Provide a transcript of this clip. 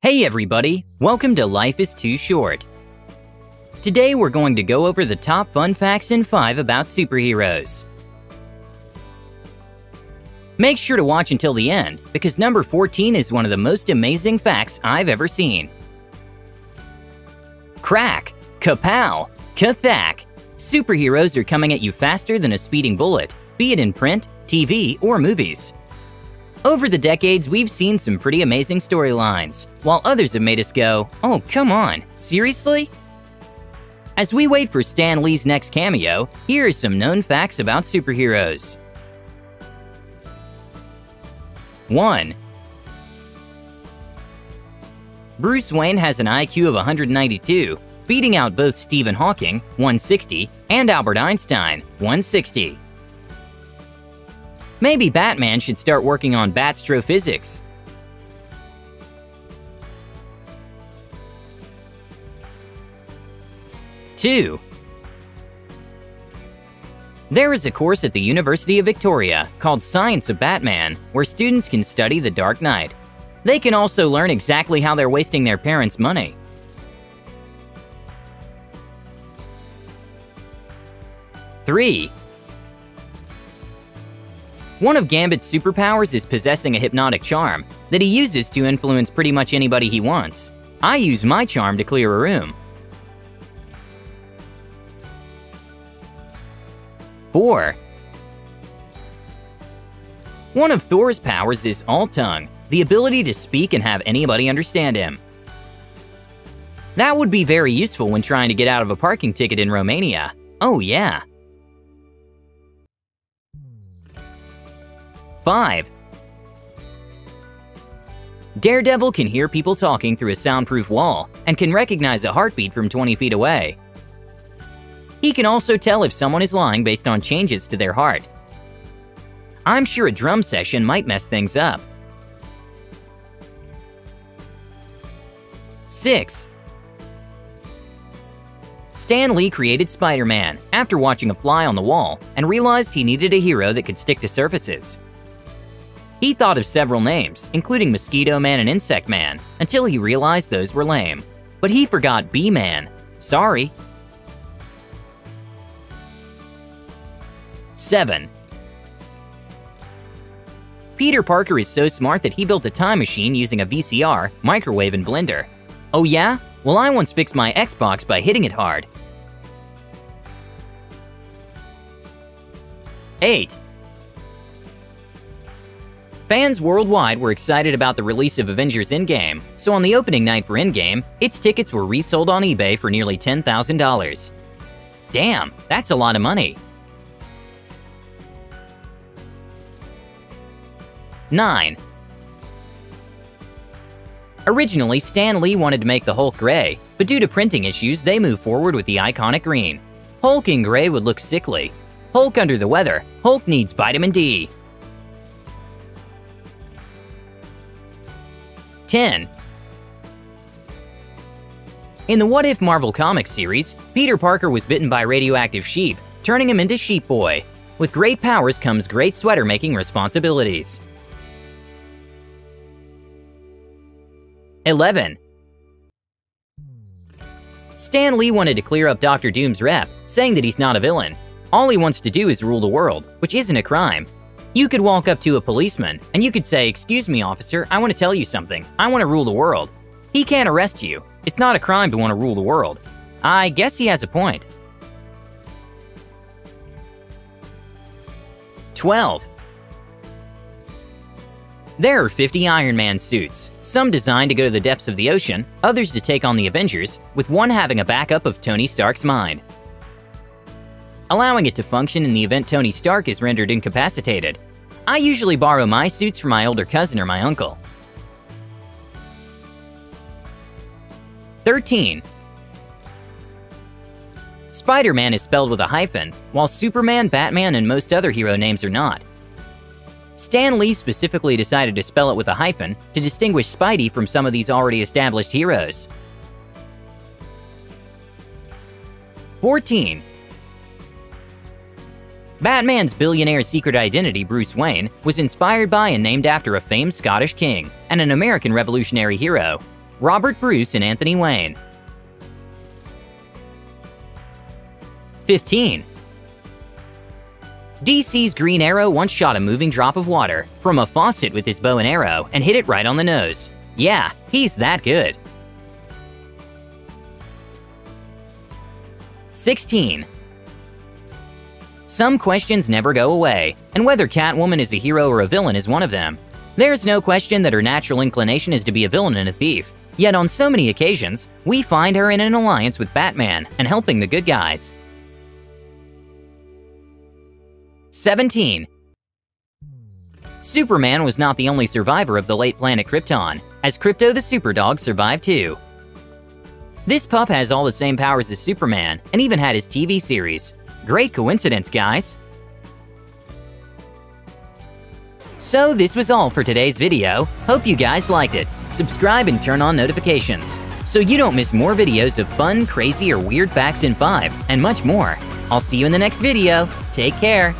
Hey everybody, welcome to Life is Too Short. Today we're going to go over the top fun facts in 5 about superheroes. Make sure to watch until the end, because number 14 is one of the most amazing facts I've ever seen. Crack! Kapow! Kathak! Superheroes are coming at you faster than a speeding bullet, be it in print, TV, or movies. Over the decades, we've seen some pretty amazing storylines, while others have made us go, oh, come on, seriously? As we wait for Stan Lee's next cameo, here are some known facts about superheroes. 1. Bruce Wayne has an IQ of 192, beating out both Stephen Hawking, 160, and Albert Einstein, 160. Maybe Batman should start working on batstrophysics. Two. There is a course at the University of Victoria called Science of Batman, where students can study the Dark Knight. They can also learn exactly how they're wasting their parents' money. 3. One of Gambit's superpowers is possessing a hypnotic charm that he uses to influence pretty much anybody he wants. I use my charm to clear a room. 4. One of Thor's powers is All-Tongue, the ability to speak and have anybody understand him. That would be very useful when trying to get out of a parking ticket in Romania. Oh yeah. 5. Daredevil can hear people talking through a soundproof wall and can recognize a heartbeat from 20 feet away. He can also tell if someone is lying based on changes to their heart. I'm sure a drum session might mess things up. 6. Stan Lee created Spider-Man after watching a fly on the wall and realized he needed a hero that could stick to surfaces. He thought of several names, including Mosquito Man and Insect Man, until he realized those were lame. But he forgot Bee-Man. Sorry. 7. Peter Parker is so smart that he built a time machine using a VCR, microwave, and blender. Oh yeah? Well, I once fixed my Xbox by hitting it hard. 8. Fans worldwide were excited about the release of Avengers Endgame, so on the opening night for Endgame, its tickets were resold on eBay for nearly $10,000. Damn, that's a lot of money. 9. Originally, Stan Lee wanted to make the Hulk gray, but due to printing issues, they moved forward with the iconic green. Hulk in gray would look sickly. Hulk under the weather, Hulk needs vitamin D. 10. In the What If Marvel Comics series, Peter Parker was bitten by radioactive sheep, turning him into Sheep Boy. With great powers comes great sweater-making responsibilities. 11. Stan Lee wanted to clear up Doctor Doom's rep, saying that he's not a villain. All he wants to do is rule the world, which isn't a crime. You could walk up to a policeman and you could say, excuse me officer, I want to tell you something. I want to rule the world. He can't arrest you. It's not a crime to want to rule the world. I guess he has a point. 12. There are 50 Iron Man suits, some designed to go to the depths of the ocean, others to take on the Avengers, with one having a backup of Tony Stark's mind allowing it to function in the event Tony Stark is rendered incapacitated. I usually borrow my suits from my older cousin or my uncle. 13. Spider-Man is spelled with a hyphen, while Superman, Batman, and most other hero names are not. Stan Lee specifically decided to spell it with a hyphen to distinguish Spidey from some of these already established heroes. 14. Batman's billionaire secret identity, Bruce Wayne, was inspired by and named after a famed Scottish king and an American revolutionary hero, Robert Bruce and Anthony Wayne. 15. DC's Green Arrow once shot a moving drop of water from a faucet with his bow and arrow and hit it right on the nose. Yeah, he's that good. 16. Some questions never go away, and whether Catwoman is a hero or a villain is one of them. There's no question that her natural inclination is to be a villain and a thief, yet on so many occasions, we find her in an alliance with Batman and helping the good guys. 17. Superman was not the only survivor of the late planet Krypton, as Krypto the Superdog survived too. This pup has all the same powers as Superman, and even had his TV series. Great coincidence, guys! So this was all for today's video. Hope you guys liked it. Subscribe and turn on notifications, so you don't miss more videos of fun, crazy, or weird facts in 5, and much more. I'll see you in the next video. Take care!